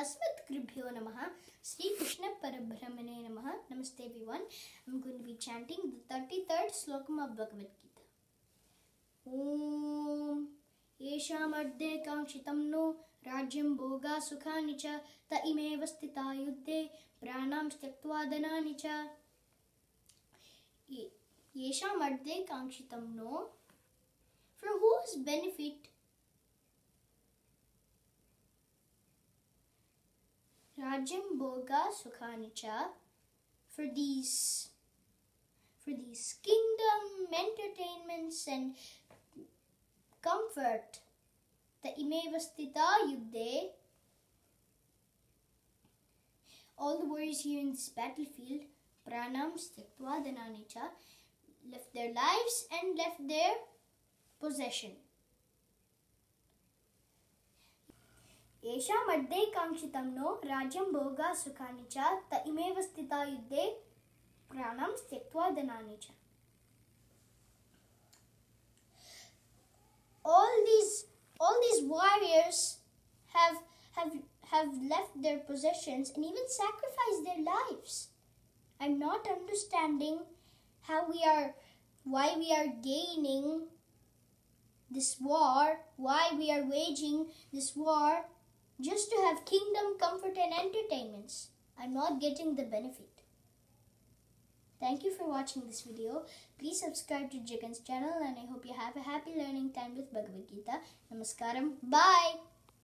Asmat Namaha, Sri Krishna Parabrahmane Namaha, Namaste everyone. I'm going to be chanting the 33rd slokam of Bhagavad Gita. Om येषामर्धे काङ्क्षितं no राज्यं भोगा सुखानि च त इमेव स्थिता युद्धे प्राणां त्यक्त्वा धनानि च ये- येषामर्धे काङ्क्षितं no for whose benefit Rajam Boga Sukhanicha for these for these kingdom entertainments and comfort the Imevastita Yuddhe all the warriors here in this battlefield Pranam Styaktva Dhananicha left their lives and left their possession. येषामर्धे काङ्क्षितं no राज्यं भोगा सुखानि च त इमेव स्थिता युद्धे प्राणां त्यक्त्वा धनानि च all these all these warriors have have have left their possessions and even sacrificed their lives i'm not understanding how we are why we are gaining this war why we are waging this war just to have kingdom comfort and entertainments i'm not getting the benefit Thank you for watching this video. Please subscribe to Jagan's channel and I hope you have a happy learning time with Bhagavad Gita. Namaskaram. Bye.